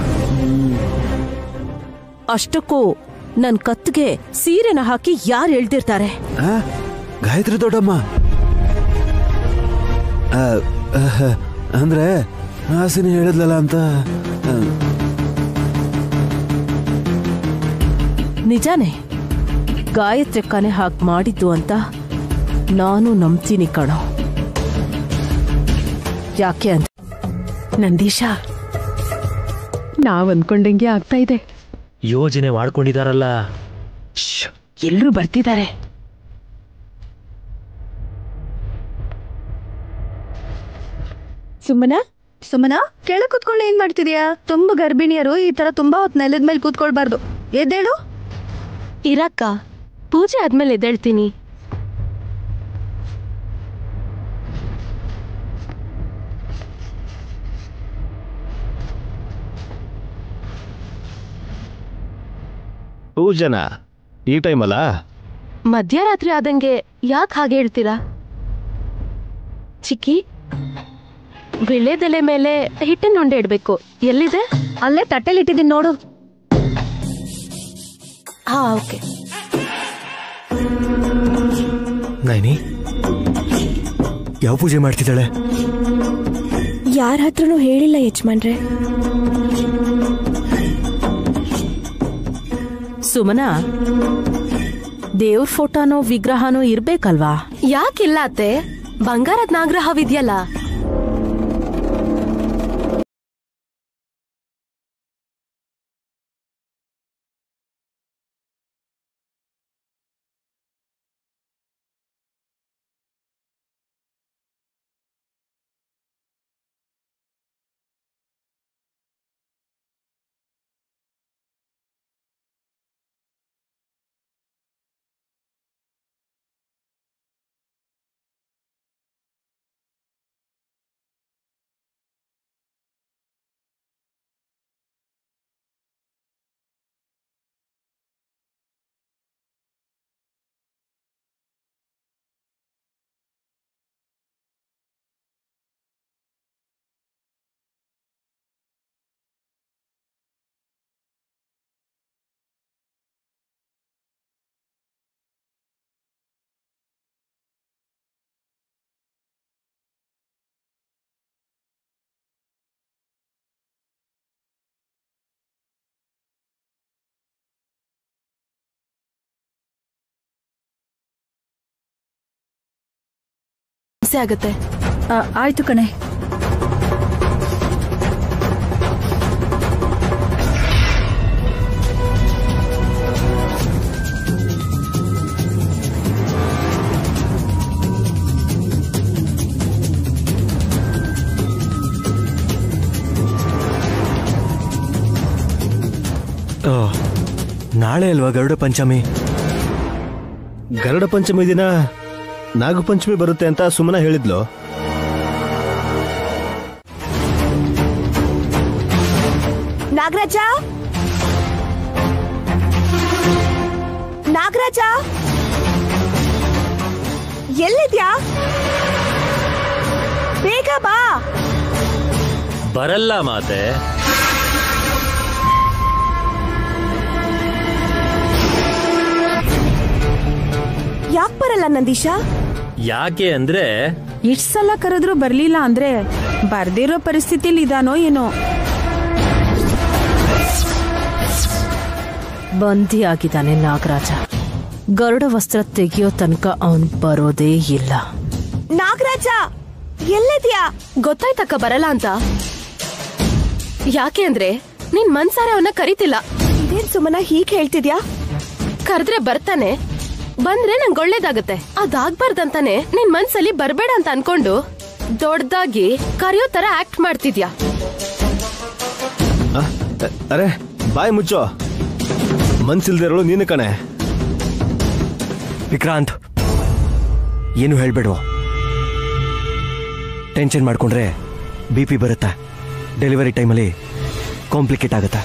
ಅಷ್ಟಕ್ಕೂ ನನ್ ಕತ್ಗೆ ಸೀರೆನ ಹಾಕಿ ಯಾರು ಹೇಳ್ತಿರ್ತಾರೆ? ಆ, ಗಾಯತ್ರಿ ದೊಡ್ಡಮ್ಮ. ಅಂದ್ರೆ ಹಾಸಿನಿ ಹೇಳಿದ್ಲಲ್ಲ ಅಂತ. ನಿಜಾನೇ? ಗಾಯತ್ರಕ್ಕನೆ ಹಾಗೆ ಮಾಡಿದ್ದು ಅಂತ ನಾನು ನಂಬ್ತೀನಿ ಕಣೋ. ಯಾಕೆ ಅಂತ? ನಂದೀಶ. ನಾವ್ ಅನ್ಕೊಂಡಂಗೆ ಆಗ್ತಾ ಇದೆ. ಯೋಜನೆ ಮಾಡ್ಕೊಂಡಿದಾರಲ್ಲ. ಎಲ್ರೂ ಬರ್ತಿದ್ದಾರೆ. ಸುಮ್ಮನ? ಸುಮ್ಮನ? ಕೆಳ ಕೂತ್ಕೊಂಡು ಏನ್ ಮಾಡ್ತಿದ್ಯಾ? ತುಂಬಾ ಗರ್ಭಿಣಿಯರು ಈ ತರ ತುಂಬಾ ಹೊತ್ತು ನೆಲದ ಮೇಲೆ ಕೂತ್ಕೊಳ್ಬಾರ್ದು. ಎದ್ದೇಳು. ಇರಕ್ಕ ಪೂಜೆ ಆದ್ಮೇಲೆ ಎದ್ದೇಳ್ತೀನಿ. ಪೂಜನ? ಈ ಟೈಮಲ್ಲ? ಮಧ್ಯರಾತ್ರಿ ಆದಂಗೆ ಯಾಕೆ ಹಾಗೆ ಹೇಳ್ತೀರಾ? ಚಿಕ್ಕಿ ವಿಳ್ಳೆದೆಲೆ ಮೇಲೆ ಹಿಟ್ಟನ್ನು ಉಂಡೆ ಇಡ್ಬೇಕು. ಎಲ್ಲಿದೆ? ಅಲ್ಲೇ ತಟ್ಟೆಲಿ ಇಟ್ಟಿದ್ದೀನಿ ನೋಡು. ಹಾ ಓಕೆ. ನೈನಿ ಯಾವ ಪೂಜೆ ಮಾಡ್ತಿದ್ದಾಳೆ? ಯಾರ ಹತ್ರನೂ ಹೇಳಿಲ್ಲ ಯಜಮಾನ್ರೆ. ಸುಮನ ದೇವ್ರ ಫೋಟೋನೋ ವಿಗ್ರಹನೋ ಇರ್ಬೇಕಲ್ವಾ? ಯಾಕಿಲ್ಲ ಅತ್ತೆ? ಬಂಗಾರದ ನಾಗ್ರಹವಿದ್ಯಲ್ಲ ಹಿಂಸೆ ಆಗತ್ತೆ. ಆ, ಆಯ್ತು ಕಣೆ. ಆ, ನಾಳೆ ಅಲ್ವಾ ಗರುಡ ಪಂಚಮಿ? ಗರುಡ ಪಂಚಮಿ ದಿನ ನಾಗಪಂಚಮಿ ಬರುತ್ತೆ ಅಂತ ಸುಮನ ಹೇಳಿದ್ಲು. ನಾಗರಾಜ? ನಾಗರಾಜ? ಎಲ್ಲಿದ್ಯಾ? ಬೇಗ ಬಾ. ಬರಲ್ಲ ಮಾತೆ. ಯಾಕೆ ಬರಲ್ಲ ನಂದೀಶ? ಯಾಕೆ ಅಂದ್ರೆ ಇಷ್ಟ ಸಲ ಕರೆದ್ರು ಬರ್ಲಿಲ್ಲ ಅಂದ್ರೆ ಬರ್ದಿರೋ ಪರಿಸ್ಥಿತಿಲಿ ಇದಾನೋ ಏನೋ. ಬಂಧಿಯಾಗಿದ್ದಾನೆ ನಾಗರಾಜ. ಗರುಡ ವಸ್ತ್ರ ತೆಗೆಯೋ ತನಕ ಅವನ್ ಬರೋದೇ ಇಲ್ಲ. ನಾಗರಾಜ ಎಲ್ಲಿದ್ಯಾ? ಗೊತ್ತಾಯ್ತಕ್ಕ ಬರಲ್ಲ ಅಂತ? ಯಾಕೆ ಅಂದ್ರೆ ನಿನ್ ಮನ್ಸಾರೆ ಅವನ್ನ ಕರಿತಿಲ್ಲ. ಇದೇನ್ ಸುಮನ ಹೀಗ್ ಹೇಳ್ತಿದ್ಯಾ? ಕರೆದ್ರೆ ಬರ್ತಾನೆ ಬಂದ್ರೆ ನಂಗೆ ಒಳ್ಳೇದಾಗತ್ತೆ. ಅದಾಗ್ಬಾರ್ದಂತಾನೆ ನಿನ್ ಮನ್ಸಲ್ಲಿ ಬರ್ಬೇಡ ಅಂತ ಅನ್ಕೊಂಡು ದೊಡ್ಡದಾಗಿ ಕರೆಯೋ ತರ ಆಕ್ಟ್ ಮಾಡ್ತಿದ್ಯಾ? ಅರೆ ಬಾಯ್ ಮುಚ್ಚೋ. ಮನ್ಸಿಲ್ದಿರೋಳು ನೀನು ಕಣೆ. ವಿಕ್ರಾಂತ್ ಏನು ಹೇಳ್ಬೇಡು ಟೆನ್ಷನ್ ಮಾಡ್ಕೊಂಡ್ರೆ ಬಿ ಪಿ ಬರುತ್ತೆ. ಡೆಲಿವರಿ ಟೈಮಲ್ಲಿ ಕಾಂಪ್ಲಿಕೇಟ್ ಆಗುತ್ತೆ.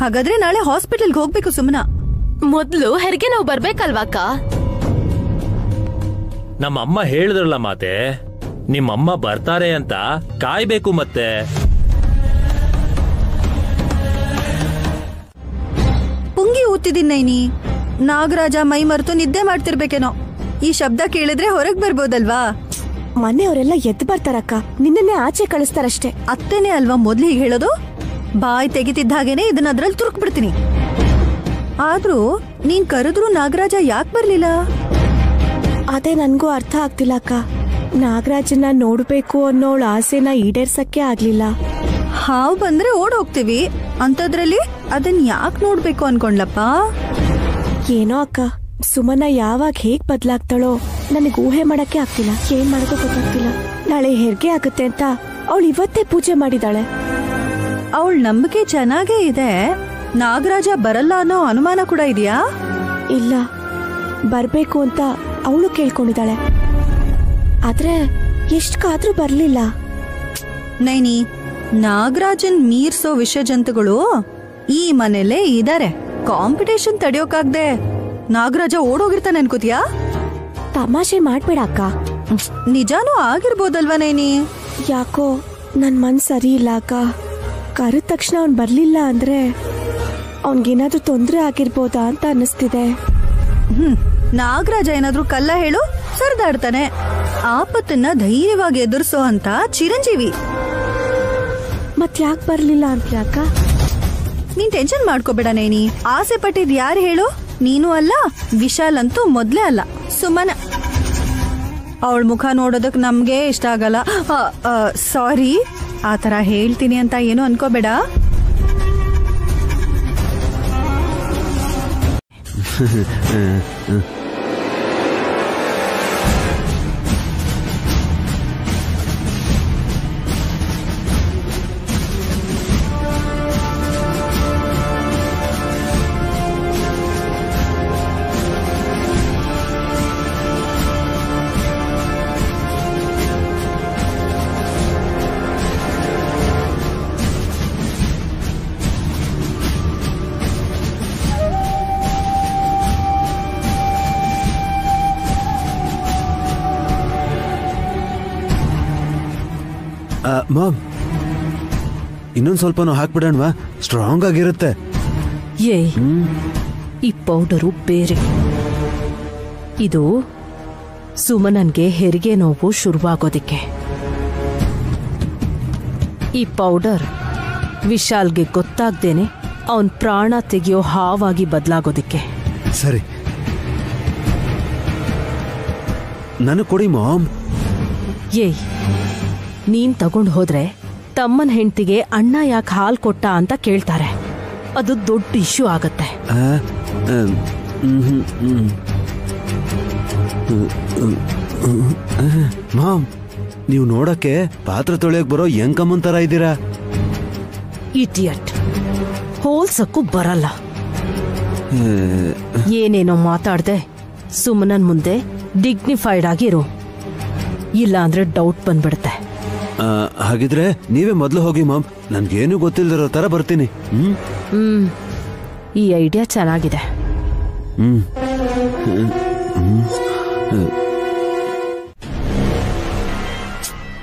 ಹಾಗಾದ್ರೆ ನಾಳೆ ಹಾಸ್ಪಿಟಲ್ಗೆ ಹೋಗ್ಬೇಕು ಸುಮ್ಮನ ಮೊದ್ಲು ಹೆರಿಗೆ ನಾವು ಬರ್ಬೇಕಲ್ವಾಕ ನಮ್ಮ ಅಮ್ಮ ಹೇಳಿದ್ರಲ್ಲ ಮಾತೆ ನಿಮ್ಮಮ್ಮ ಬರ್ತಾರೆ ಅಂತ ಕಾಯ್ಬೇಕು ಮತ್ತೆ. ಪುಂಗಿ ಊತಿದ್ದೀನಿ ನೈನಿ. ನಾಗರಾಜ ಮೈ ಮರೆತು ನಿದ್ದೆ ಮಾಡ್ತಿರ್ಬೇಕೇನೋ. ಈ ಶಬ್ದ ಕೇಳಿದ್ರೆ ಹೊರಗ್ ಬರ್ಬೋದಲ್ವಾ? ಮನೆಯವರೆಲ್ಲ ಎದ್ದು ಬರ್ತಾರಕ್ಕ. ನಿನ್ನನ್ನೇ ಆಚೆ ಕಳಿಸ್ತಾರಷ್ಟೇ. ಅತ್ತೇನೆ ಅಲ್ವಾ ಮೊದ್ಲು ಹೀಗೆ ಹೇಳೋದು? ಬಾಯ್ ತೆಗಿತಿದ್ದ ಹಾಗೇನೆ ಇದನ್ನ ಅದ್ರಲ್ಲಿ ತುರುಕ್ ಬಿಡ್ತೀನಿ ಆದ್ರೂ ನೀನ್ ಕರೆದ್ರು ನಾಗರಾಜ ಯಾಕೆ ಬರ್ಲಿಲ್ಲ? ಅದೇ ನನ್ಗೂ ಅರ್ಥ ಆಗ್ತಿಲ್ಲ ಅಕ್ಕ. ನಾಗರಾಜನ್ನ ನೋಡ್ಬೇಕು ಅನ್ನೋಳ ಆಸೆನ ಈಡೇರ್ಸಕ್ಕೆ ಆಗ್ಲಿಲ್ಲ. ಹಾವು ಬಂದ್ರೆ ಓಡ್ ಹೋಗ್ತೀವಿ ಅಂತದ್ರಲ್ಲಿ ಅದನ್ ಯಾಕೆ ನೋಡ್ಬೇಕು ಅನ್ಕೊಂಡ್ಲಪ್ಪ? ಏನೋ ಅಕ್ಕ ಸುಮನ ಯಾವಾಗ ಹೇಗ್ ಬದ್ಲಾಗ್ತಾಳೋ ನನಗ್ ಊಹೆ ಮಾಡಕ್ಕೆ ಆಗ್ತಿಲ್ಲ. ಏನ್ ಮಾಡೋದು ಗೊತ್ತಾಗ್ತಿಲ್ಲ. ನಾಳೆ ಹೆರಿಗೆ ಆಗುತ್ತೆ ಅಂತ ಅವಳು ಇವತ್ತೇ ಪೂಜೆ ಮಾಡಿದಾಳೆ. ಅವಳ ನಂಬಿಕೆ ಚೆನ್ನಾಗೇ ಇದೆ. ನಾಗರಾಜ ಬರಲ್ಲ ಅನ್ನೋ ಅನುಮಾನ ಕೂಡ ಇದೆಯಾ? ಇಲ್ಲ. ಬರಬೇಕು ಅಂತ ಅವಳು ಕೇಳ್ಕೊಂಡಿದ್ದಾಳೆ. ಆದ್ರೆ ಎಷ್ಟ್ ಕಾದ್ರೂ ಬರ್ಲಿಲ್ಲ. ನೈನಿ ನಾಗರಾಜನ್ ಮೀರ್ಸೋ ವಿಷಜಂತುಗಳು ಈ ಮನೇಲೆ ಇದಾರೆ. ಕಾಂಪಿಟೇಷನ್ ತಡೆಯೋಕಾಗ್ದೆ ನಾಗರಾಜ ಓಡೋಗಿರ್ತಾನೆ ಅನ್ಕೋತಿಯಾ? ತಮಾಷೆ ಮಾಡ್ಬೇಡ ಅಕ್ಕ. ನಿಜಾನೂ ಆಗಿರ್ಬೋದಲ್ವಾ ನೈನಿ? ಯಾಕೋ ನನ್ ಮನ್ ಸರಿ ಇಲ್ಲ ಅಕ್ಕ. ಕರೆದ ತಕ್ಷಣ ಅವ್ನು ಬರ್ಲಿಲ್ಲ ಅಂದ್ರೆ ಅವನ್ಗೇನಾದ್ರೂ ತೊಂದರೆ ಆಗಿರ್ಬೋದಾ ಅಂತ ಅನ್ನಿಸ್ತಿದೆ. ಹ್ಮ್ ನಾಗರಾಜ ಏನಾದ್ರೂ ಕಲ್ಲ ಹೇಳು ಸರಿದಾಡ್ತಾನೆ. ಆಪತ್ತನ್ನ ಧೈರ್ಯವಾಗಿ ಎದುರಿಸೋ ಅಂತ ಚಿರಂಜೀವಿ. ಮತ್ ಯಾಕೆ ಬರ್ಲಿಲ್ಲ ಅಂತ ಅಕ್ಕ? ನೀನ್ ಟೆನ್ಷನ್ ಮಾಡ್ಕೋಬೇಡ ನೇನಿ ಆಸೆ ಪಟ್ಟಿದ್ ಯಾರು ಹೇಳು? ನೀನು ಅಲ್ಲ ವಿಶಾಲ್ ಅಂತೂ ಮೊದ್ಲೇ ಅಲ್ಲ. ಸುಮನ ಅವಳ ಮುಖ ನೋಡೋದಕ್ ನಮ್ಗೆ ಇಷ್ಟ ಆಗಲ್ಲ. ಸಾರಿ ಆ ತರ ಹೇಳ್ತೀನಿ ಅಂತ ಏನು ಅನ್ಕೋಬೇಡ. ಮಾಮ್ ಇನ್ನೊಂದ್ ಸ್ವಲ್ಪನೂ ಹಾಕ್ಬಿಡೋಣವಾ? ಸ್ಟ್ರಾಂಗ್ ಆಗಿರುತ್ತೆ. ಏ ಈ ಪೌಡರು ಬೇರೆ. ಇದು ಸುಮನನ್ಗೆ ಹೆರಿಗೆ ನೋವು ಶುರುವಾಗೋದಿಕ್ಕೆ. ಈ ಪೌಡರ್ ವಿಶಾಲ್ಗೆ ಗೊತ್ತಾಗ್ದೇನೆ ಅವನ್ ಪ್ರಾಣ ತೆಗೆಯೋ ಹಾವಾಗಿ ಬದಲಾಗೋದಿಕ್ಕೆ. ಸರಿ. ನನಗೆ ಕೊಡಿ ಮಾಮ್. ಏಯ್ ನೀನ್ ತಗೊಂಡ್ ಹೋದ್ರೆ ತಮ್ಮನ್ ಹೆಂಡತಿಗೆ ಅಣ್ಣ ಯಾಕೆ ಹಾಲ್ ಕೊಟ್ಟ ಅಂತ ಕೇಳ್ತಾರೆ. ಅದು ದೊಡ್ಡ ಇಶ್ಯೂ ಆಗತ್ತೆ. ಮಾಮ್ ನೀವು ನೋಡಕ್ಕೆ ಪಾತ್ರ ತೊಳೆಯಕ್ ಬರೋ ಯಂಕಮ್ಮನ್ ತರ ಇದ್ದೀರಾ? ಇಟಿಯಟ್ ಹೋಲ್ಸಕ್ಕೂ ಬರಲ್ಲ. ಏನೇನೋ ಮಾತಾಡ್ದೆ ಸುಮನನ್ ಮುಂದೆ ಡಿಗ್ನಿಫೈಡ್ ಆಗಿರು ಇಲ್ಲ ಅಂದ್ರೆ ಡೌಟ್ ಬಂದ್ಬಿಡುತ್ತೆ. ಹಾಗಿದ್ರೆ ನೀವೇ ಮೊದಲು ಹೋಗಿ ಮಾಮ್. ನನ್ಗೇನು ಗೊತ್ತಿಲ್ದಿರೋ ತರ ಬರ್ತೀನಿ. ಹ್ಮ್? ಹ್ಮ್. ಈ ಐಡಿಯಾ ಚೆನ್ನಾಗಿದೆ. ಹ್ಮ್.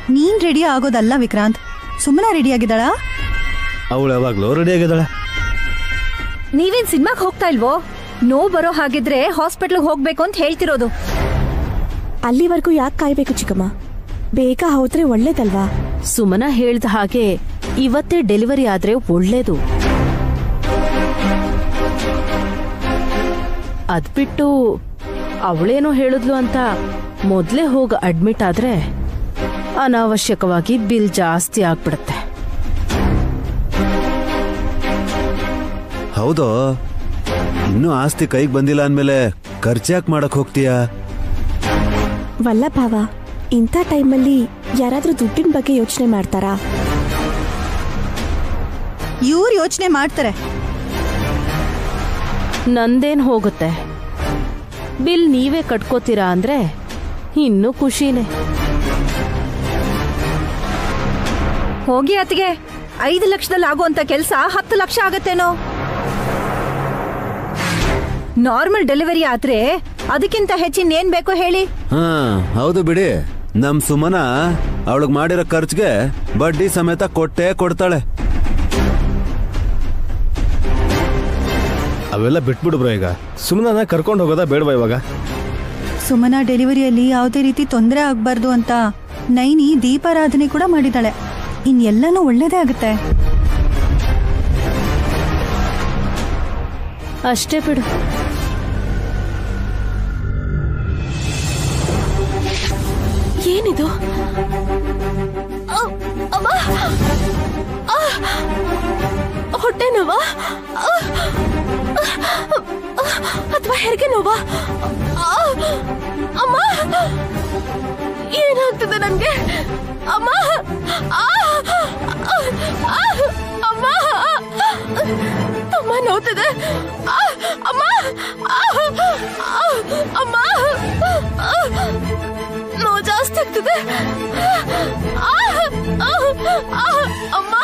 ನೀನ್ ರೆಡಿ ಆಗೋದಲ್ಲ ವಿಕ್ರಾಂತ್? ಸುಮ್ಮನೆ ರೆಡಿ ಆಗಿದ್ದಾಳ? ಅವಳು ಯಾವಾಗ್ಲೂ ರೆಡಿ ಆಗಿದ್ದಾಳೆ. ನೀವೇನ್ ಸಿನಿಮಾಗ್ ಹೋಗ್ತಾ ಇಲ್ವೋ? ನೋವು ಬರೋ ಹಾಗಿದ್ರೆ ಹಾಸ್ಪಿಟ್ಲ್ಗೆ ಹೋಗ್ಬೇಕು ಅಂತ ಹೇಳ್ತಿರೋದು. ಅಲ್ಲಿವರೆಗೂ ಯಾಕೆ ಕಾಯ್ಬೇಕು ಚಿಕ್ಕಮ್ಮ? ಬೇಗ ಹೋದ್ರೆ ಒಳ್ಳೇದಲ್ವಾ? ಸುಮನ ಹೇಳ್ದ ಹಾಗೆ ಇವತ್ತೇ ಡೆಲಿವರಿ ಆದ್ರೆ ಒಳ್ಳೇದು. ಅದ್ಬಿಟ್ಟು ಅವಳೇನೋ ಹೇಳಿದ್ಲು ಅಂತ ಮೊದ್ಲೇ ಹೋಗಿ ಅಡ್ಮಿಟ್ ಆದ್ರೆ ಅನಾವಶ್ಯಕವಾಗಿ ಬಿಲ್ ಜಾಸ್ತಿ ಆಗ್ಬಿಡತ್ತೆ. ಹೌದೋ? ಇನ್ನೂ ಆಸ್ತಿ ಕೈಗೆ ಬಂದಿಲ್ಲ ಅಂದ್ಮೇಲೆ ಖರ್ಚಾಕ್ ಮಾಡಕ್ ಹೋಗ್ತೀಯಾ? ವಲ್ಲ ಭಾವ ಇಂಥ ಟೈಮಲ್ಲಿ ಯಾರಾದರೂ ದುಡ್ಡಿನ ಬಗ್ಗೆ ಯೋಚನೆ ಮಾಡ್ತಾರಾ? ಇವ್ರು ಯೋಚನೆ ಮಾಡ್ತಾರೆ. ನಂದೇನ್ ಹೋಗುತ್ತೆ? ಬಿಲ್ ನೀವೇ ಕಟ್ಕೋತೀರಾ ಅಂದ್ರೆ ಇನ್ನೂ ಖುಷಿನೇ. ಹೋಗಿ ಅತ್ತಿಗೆ ಐದು ಲಕ್ಷದಲ್ಲಿ ಆಗುವಂತ ಕೆಲಸ ಹತ್ತು ಲಕ್ಷ ಆಗತ್ತೇನೋ? ನಾರ್ಮಲ್ ಡೆಲಿವರಿ ಆದ್ರೆ ಅದಕ್ಕಿಂತ ಹೆಚ್ಚಿನ ಏನ್ ಬೇಕೋ ಹೇಳಿ. ಹಾ ಹೌದು ಬಿಡಿ. ನಮ್ ಸುಮನ ಅವಳಗ್ ಮಾಡಿರೋ ಖರ್ಚಿಗೆ ಬಡ್ಡಿ ಸಮೇತ ಕೊಟ್ಟೇ ಕೊಡ್ತಾಳೆ. ಅವೆಲ್ಲ ಬಿಟ್ಬಿಡು ಬ್ರೋ ಈಗ. ಸುಮನ ಕರ್ಕೊಂಡು ಹೋಗೋದಾ ಬೇಡವಾ ಇವಾಗ? ಸುಮನ ಡೆಲಿವರಿಯಲ್ಲಿ ಯಾವುದೇ ರೀತಿ ತೊಂದರೆ ಆಗ್ಬಾರ್ದು ಅಂತ ನೈನಿ ದೀಪಾರಾಧನೆ ಕೂಡ ಮಾಡಿದಾಳೆ ಇನ್ ಎಲ್ಲಾನು ಒಳ್ಳೇದೇ ಆಗುತ್ತೆ. ಅಷ್ಟೇ ಬಿಡು. ಹೊಟ್ಟೆ ನೋವಾ ಅಥವಾ ಹೆರಿಗೆ ನೋವಾ ಅಮ್ಮ ಏನಾಗ್ತದೆ ನನ್ಗೆ ಅಮ್ಮ! ಅಮ್ಮ ತುಂಬಾ ನೋತದೆ ಆ! ಅಮ್ಮ! ಅಮ್ಮ! ನೋವು ಜಾಸ್ತಿ ಆಗ್ತದೆ! ಅಮ್ಮ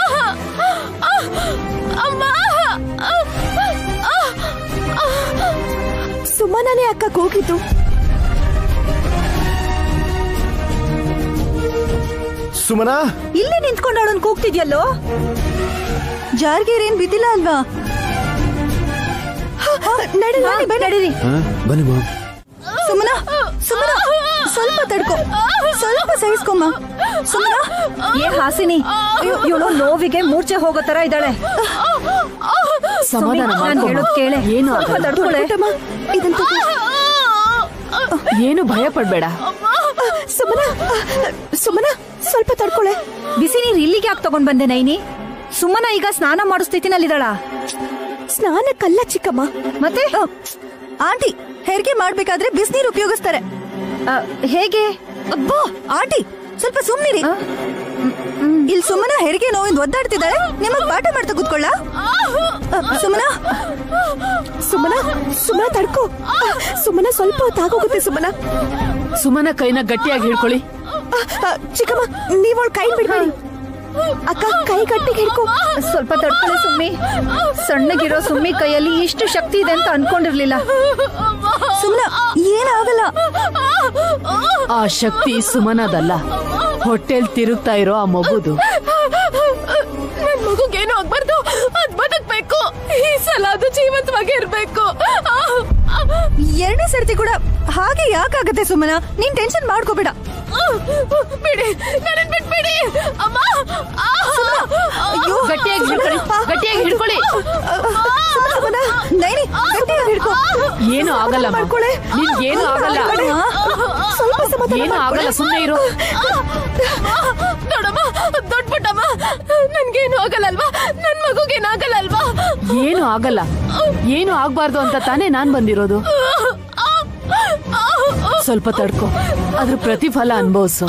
ಸುಮ್ಮನೆ ಅಕ್ಕ ಕೂಗಿದ್ದು. ಸುಮನಾ? ಇಲ್ಲೇ ನಿಂತ್ಕೊಂಡು ಅವಳನ್ ಕೂಗ್ತಿದ್ಯಲ್ಲೋ? ಜಾರ್ಗೇರ್ ಏನ್ ಬಿದ್ದಿಲ್ಲ ಅಲ್ವಾ? ನಡೀರಿ. ಬನ್ನಿ ಸುಮನ ಸುಮನ ಸ್ವಲ್ಪ ತಡ್ಕೊ. ಸ್ವಲ್ಪ ಸಹಿಸ್ಕೊಮ್ಮ. ಸುಮನ. ಏ ಹಾಸಿನಿ ಇವಳು ನೋವಿಗೆ ಮೂರ್ಛೆ ಹೋಗೋ ತರ ಇದ್ದಾಳೆ. ಸಮಾಧಾನ ನಾನು. ಹೇಳೋದ್ ಕೇಳೆ. ಏನು ತಡ್ಕೊಳ್ಳೆ ಇದಂತೂ ಏನು ಭಯ ಪಡ್ಬೇಡ. ಸುಮನ ಸುಮನ ಸ್ವಲ್ಪ ತಡ್ಕೊಳೆ. ಬಿಸಿ ನೀರು ಇಲ್ಲಿಗೆ ಯಾಕೆ ತಗೊಂಡ್ ಬಂದೆ ನೈನಿ? ಸುಮ್ಮನ ಈಗ ಸ್ನಾನ ಮಾಡೋ ಸ್ಥಿತಿನಲ್ಲಿದ್ದಾಳ ಸ್ನಾನಕ್ಕಲ್ಲ ಚಿಕ್ಕಮ್ಮ. ಮತ್ತೆ? ಆಂಟಿ ಹೆರಿಗೆ ಮಾಡ್ಬೇಕಾದ್ರೆ ಬಿಸಿನೀರು ಉಪಯೋಗಿಸ್ತಾರೆ. ಹೇಗೆ? ಅಬ್ಬಾ ಆಂಟಿ ಸ್ವಲ್ಪ ಸುಮ್ನಿರಿ. ಇಲ್ಲಿ ಸುಮನ ಹೆರಿಗೆ ನೋವಿಂದ ಒದ್ದಾಡ್ತಿದ್ದಾಳೆ. ನಿಮಗ್ ಪಾಠ ಮಾಡ್ತಾ ಕೂತ್ಕೊಳ್ಳ? ಸುಮ್ಮನ ಸುಮನ? ಸುಮನ ತಡ್ಕೋ. ಸುಮನ ಸ್ವಲ್ಪ ಹೊತ್ತಾಗೋಗುತ್ತೆ ಸುಮನ. ಸುಮನ ಕೈನ ಗಟ್ಟಿಯಾಗಿ ಹಿಡ್ಕೊಳ್ಳಿ. ಚಿಕ್ಕಮ್ಮ ನೀವಳ ಕೈ ಬಿಡ್ಬೇಡಿ. ಅಕ್ಕ ಕೈ ಗಟ್ಟಿಗೆ ಹಿಡ್ಕೋ. ಸ್ವಲ್ಪ ತಡ್ಕೊಳ್ಳಿ ಸುಮ್ಮಿ. ಸಣ್ಣಗಿರೋ ಸುಮ್ಮಿ ಕೈಯಲ್ಲಿ ಇಷ್ಟು ಶಕ್ತಿ ಇದೆ ಅಂತ ಅನ್ಕೊಂಡಿರ್ಲಿಲ್ಲ. ಸುಮ್ಮನ ಏನಾಗಲ್ಲ. ಆ ಶಕ್ತಿ ಸುಮನದಲ್ಲ. ಹೊಟ್ಟೆಲ್ ತಿರುಗ್ತಾ ಇರೋ ಆ ಮಗುದು. ನನ್ ಮಗುಗೇನು ಆಗ್ಬಾರ್ದು. ಅದ್ ಬದುಕ್ಬೇಕು. ಈ ಸಲ ಅದು ಜೀವಂತವಾಗಿ ಇರ್ಬೇಕು! ಎರಡನೇ ಸರ್ತಿ ಕೂಡ ಹಾಗೆ ಯಾಕಾಗತ್ತೆ ಸುಮನ ನೀನ್ ಟೆನ್ಷನ್ ಮಾಡ್ಕೋಬೇಡ ಬಿಡಿ ನನ್ನ ಬಿಟ್ಬಿಡಿ ಅಮ್ಮ ಅಯ್ಯೋ ಗಟ್ಟಿಯಾಗಿ ಹಿಡ್ಕೊಳ್ಳಿ ಗಟ್ಟಿಯಾಗಿ ಹಿಡ್ಕೊಳ್ಳಿ ಸುಮ್ಮನ ನೈನಿ ಗಟ್ಟಿಯಾಗಿ ಹಿಡ್ಕೊ ಏನು ಆಗಲ್ಲ ಏನು ಆಗಲ್ಲ ಸ್ವಲ್ಪ ಸಮಾಧಾನ ಏನು ಆಗಲ್ಲ ಸುಮ್ಮನೆ ಇರು ದೊಡ್ಡಮ್ಮ ದೊಡ್ಡ ಪುಟ್ಟಮ್ಮ, ನನ್ಗೇನು ಆಗಲ್ಲಲ್ವಾ? ನನ್ ಮಗುಗೇನಾಗಲ್ಲಲ್ವಾ ಏನು ಆಗಲ್ಲ. ಏನು ಆಗ್ಬಾರ್ದು ಅಂತ ತಾನೇ ನಾನ್ ಬಂದಿರೋದು. ಸ್ವಲ್ಪ ತಡ್ಕೊ. ಅದ್ರ ಪ್ರತಿಫಲ ಅನ್ಭವಿಸು.